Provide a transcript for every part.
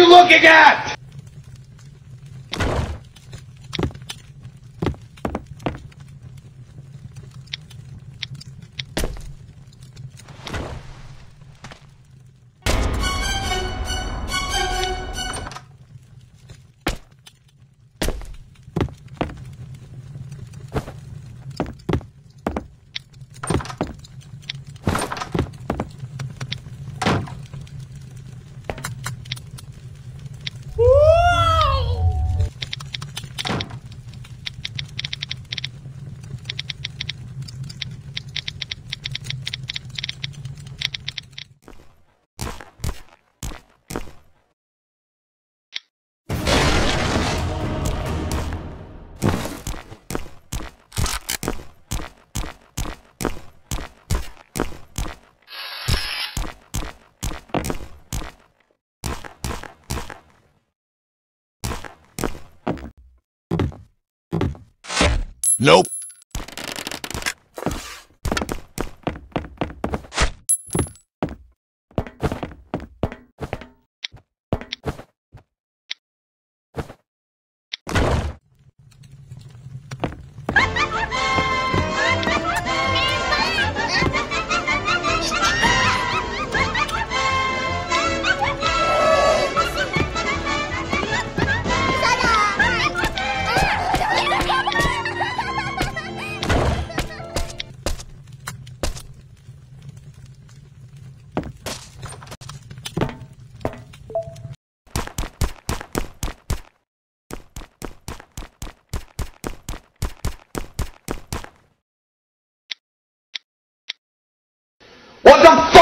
you looking at? Nope.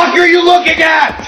Fuck are you looking at?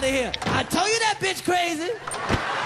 Out of here. I told you that bitch crazy.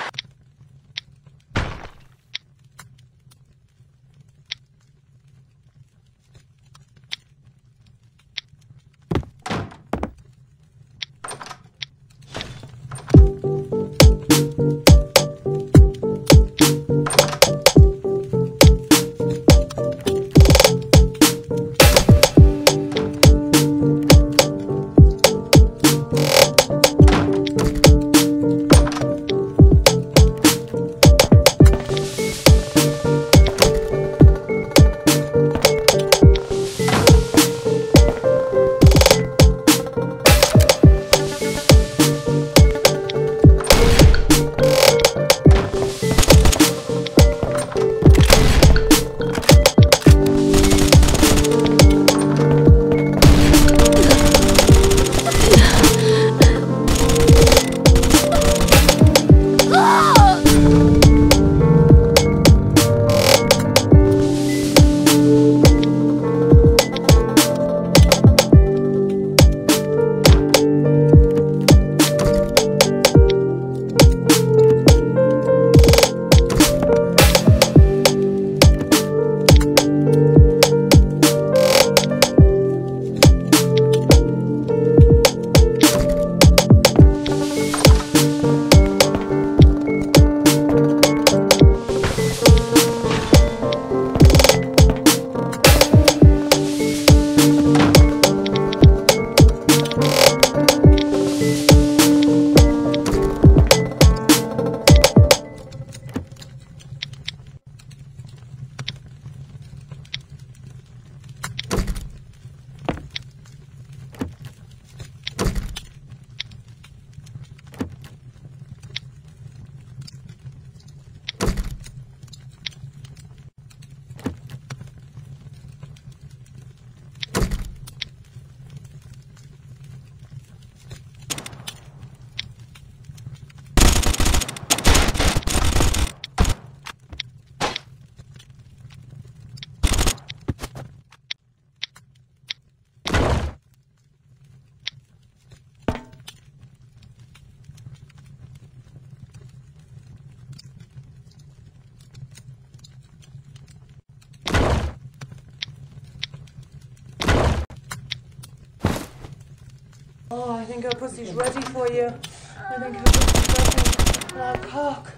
Oh, I think her pussy's ready for you. I think um, her pussy's ready. Now cock.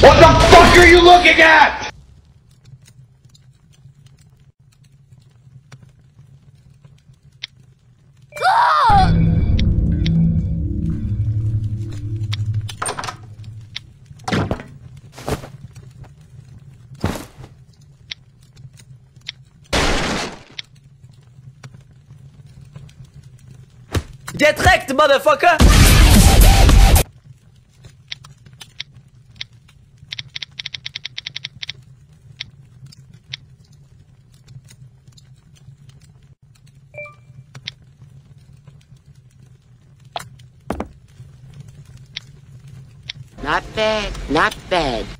What the fuck are you looking at? Get wrecked, motherfucker! Not bad, not bad.